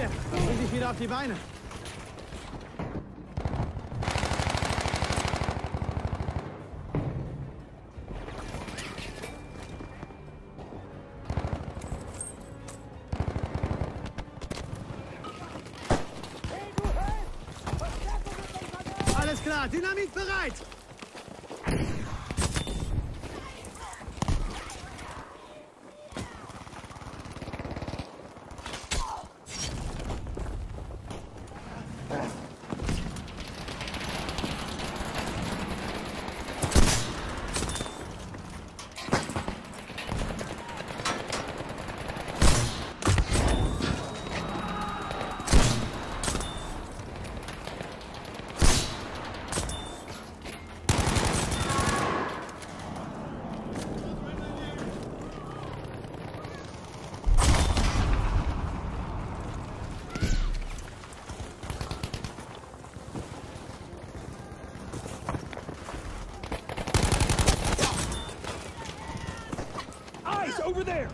Hier, bring dich wieder auf die Beine. Alles klar, Dynamit bereit! over there!